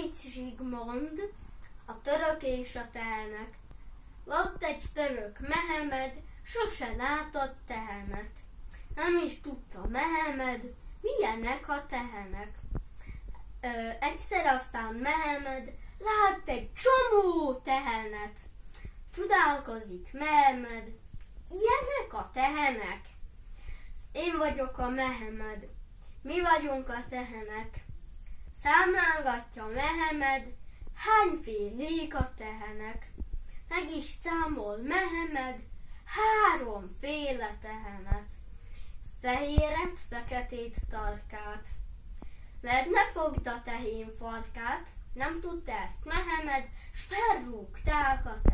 Szép Zsigmond, a török és a tehenek. Volt egy török Mehemed, sose látott tehenet. Nem is tudta Mehemed, milyenek a tehenek. Ö, egyszer aztán Mehemed lát egy csomó tehenet. Csodálkozik Mehemed, ilyenek a tehenek. Én vagyok a Mehemed, mi vagyunk a tehenek. Számlálgatja Mehemed, hányfélék a tehenek. Meg is számol Mehemed, háromféle tehenet. Fehéret, feketét, tarkát. Mert ne fogd a tehén farkát, nem tudta ezt Mehemed, s felrúgták a.